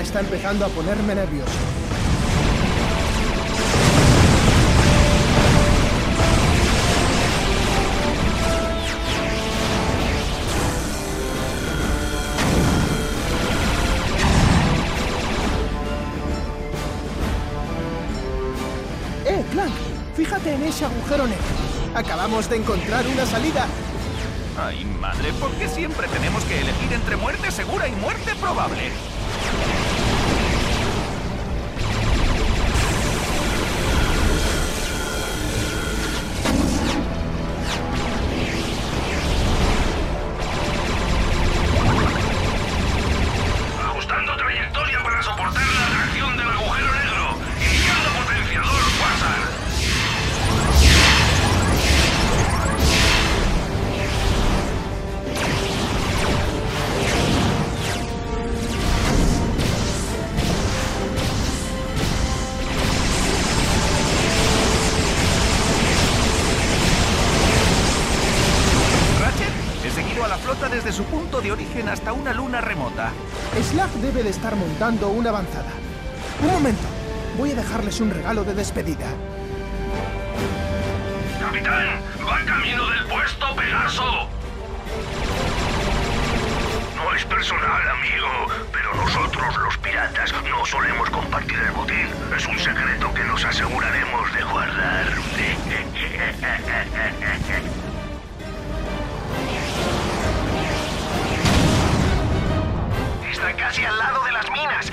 Está empezando a ponerme nervioso. ¡Eh, Clank! Fíjate en ese agujero negro. Acabamos de encontrar una salida. Ay, madre, ¿por qué siempre tenemos que elegir entre muerte segura y muerte probable? Dejarles un regalo de despedida. Capitán, va camino del puesto Pegaso. No es personal, amigo, pero nosotros los piratas no solemos compartir el botín. Es un secreto que nos aseguraremos de guardar. Está casi al lado de las minas.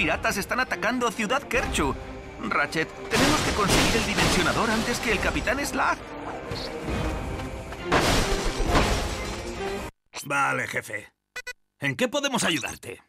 Piratas están atacando Ciudad Kerchu. Ratchet, tenemos que conseguir el dimensionador antes que el Capitán Slag. Vale, jefe. ¿En qué podemos ayudarte?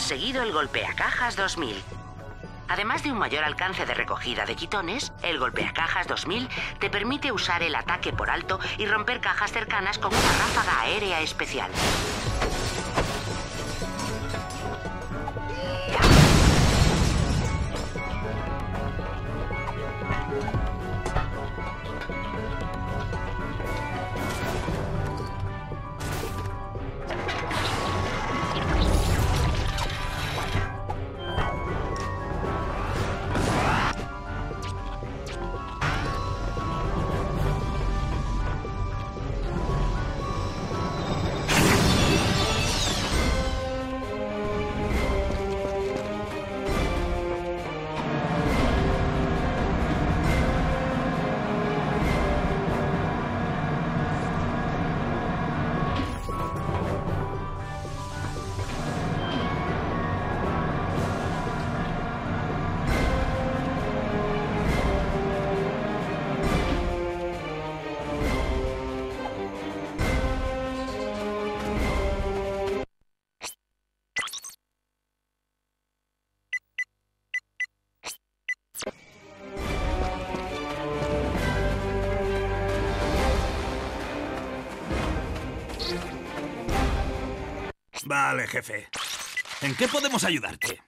Conseguido el Golpeacajas 2000. Además de un mayor alcance de recogida de quitones, el Golpeacajas 2000 te permite usar el ataque por alto y romper cajas cercanas con una ráfaga aérea especial. Vale, jefe. ¿En qué podemos ayudarte?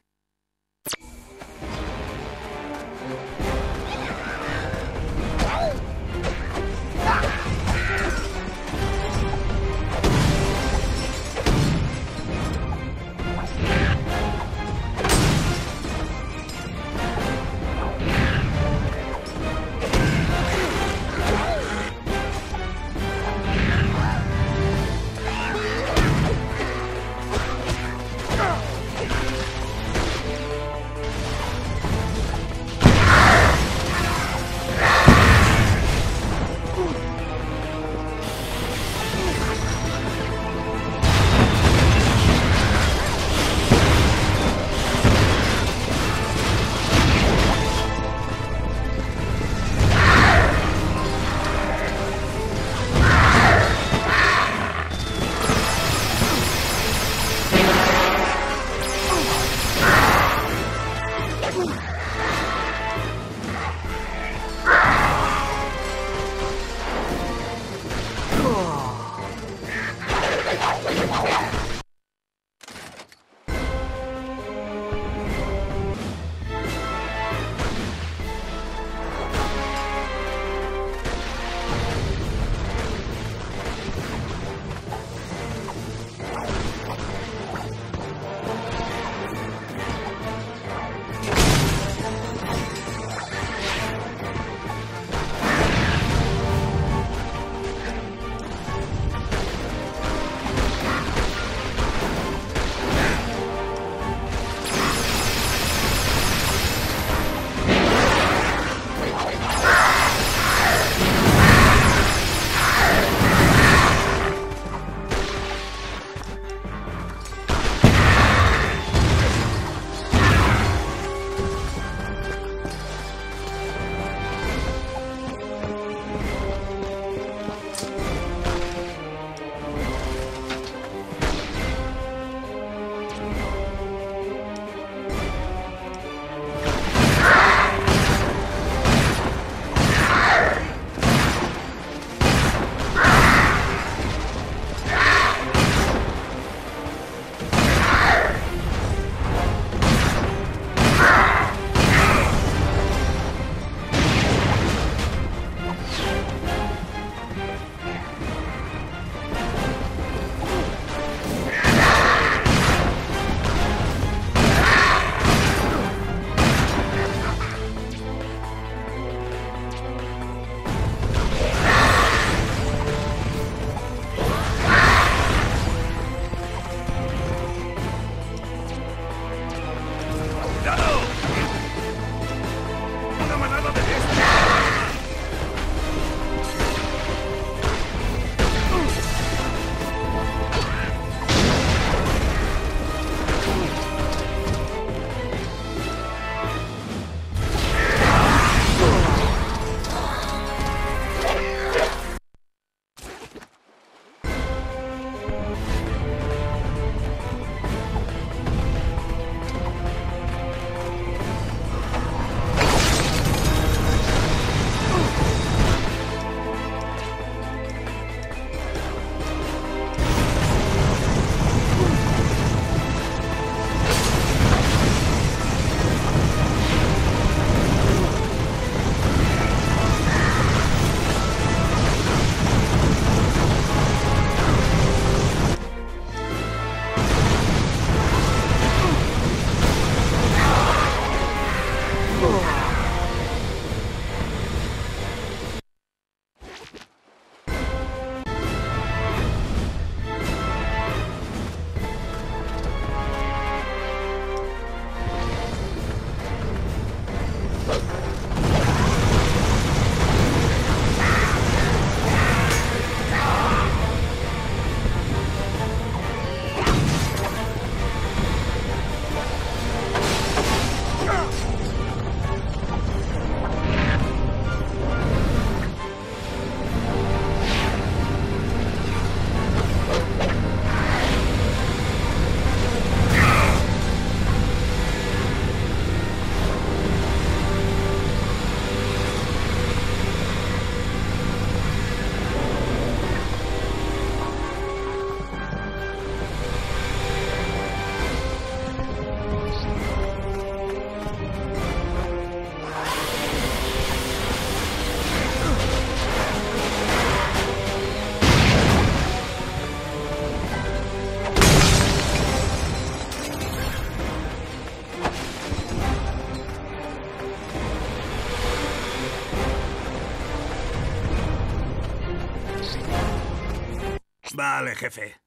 Vale, jefe.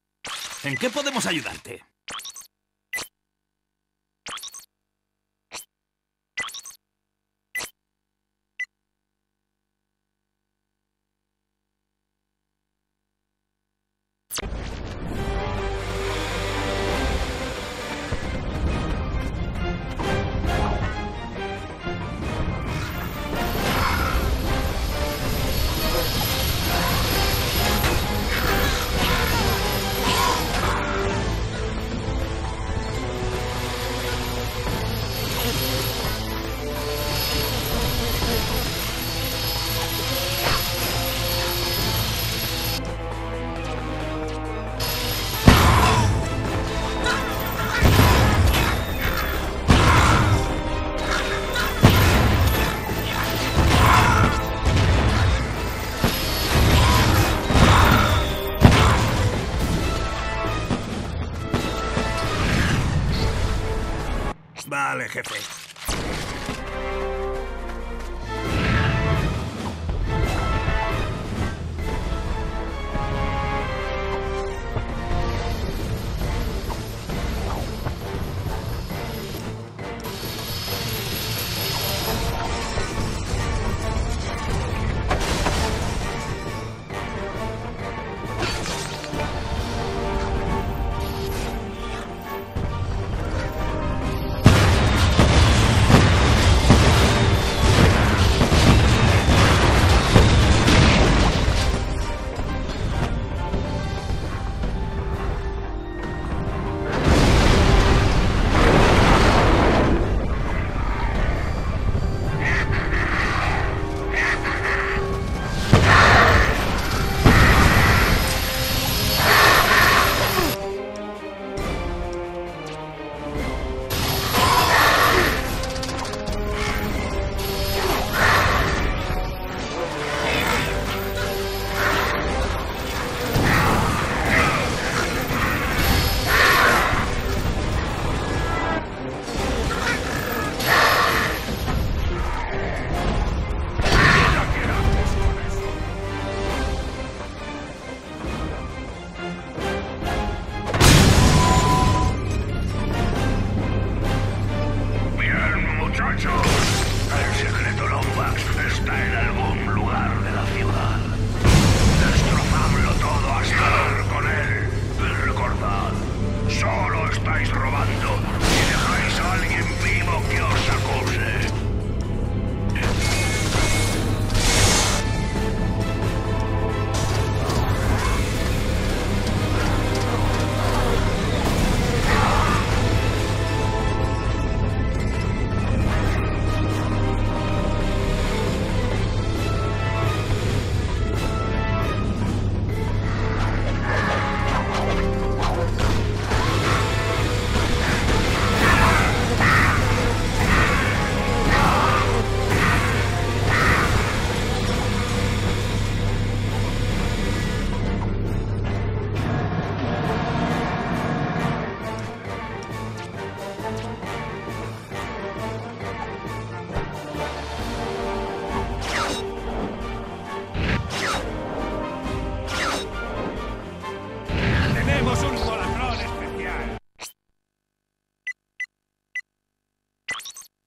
¿En qué podemos ayudarte? Vale, jefe.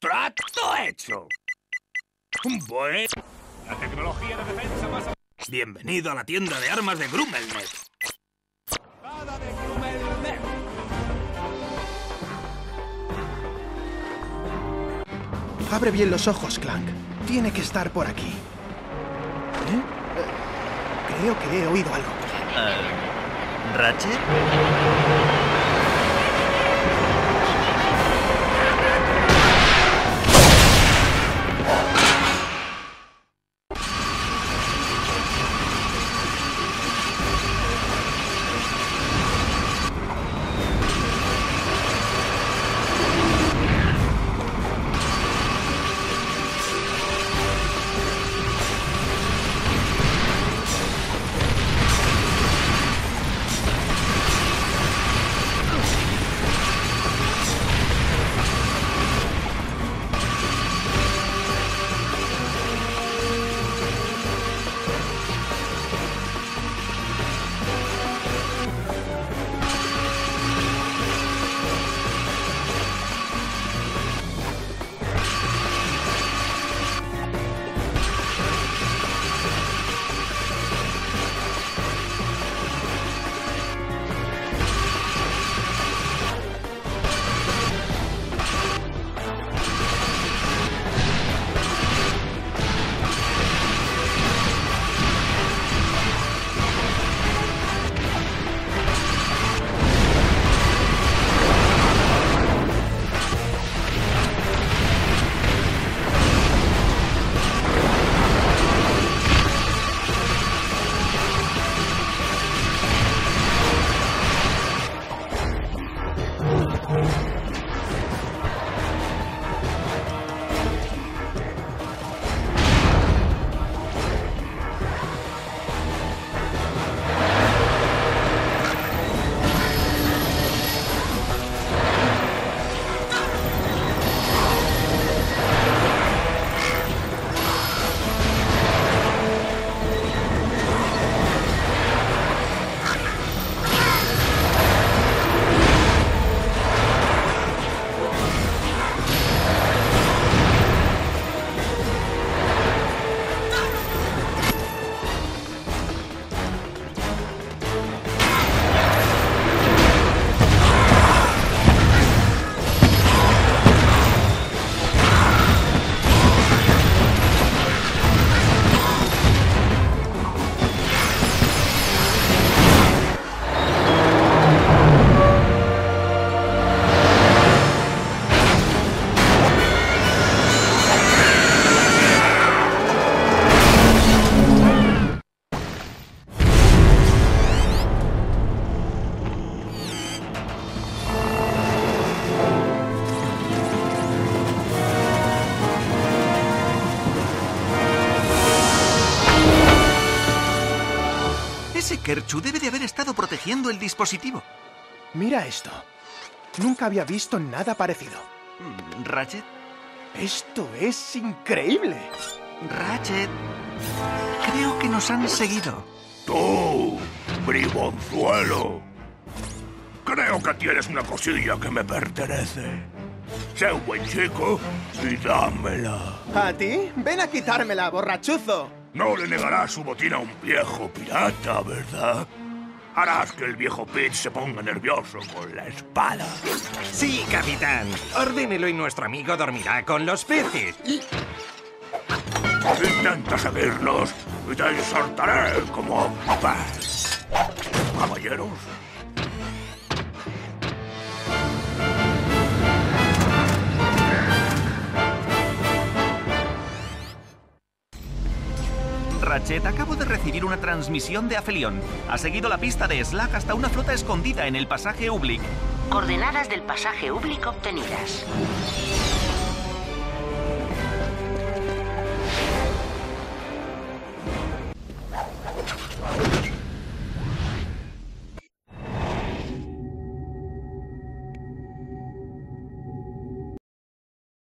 ¡Trato hecho! Un buen... La tecnología de defensa más Bienvenido a la tienda de armas de Grummelnet. de Grumelnet. Abre bien los ojos, Clank. Tiene que estar por aquí. ¿Eh? Eh, creo que he oído algo. ¿Ratchet? Kerchu debe de haber estado protegiendo el dispositivo. Mira esto. Nunca había visto nada parecido. Mm, ¿Ratchet? Esto es increíble. Ratchet. Creo que nos han seguido. Tú, bribonzuelo. Creo que tienes una cosilla que me pertenece. Sé un buen chico y dámela. ¿A ti? Ven a quitármela, borrachuzo. No le negarás su botín a un viejo pirata, ¿verdad? Harás que el viejo Pete se ponga nervioso con la espada. Sí, capitán. Ordénelo y nuestro amigo dormirá con los peces. Intenta seguirnos y te insultaré como un pez. Caballeros, Ratchet, acabo de recibir una transmisión de Afelion. Ha seguido la pista de Slack hasta una flota escondida en el pasaje Ublik. Coordenadas del pasaje Ublik obtenidas.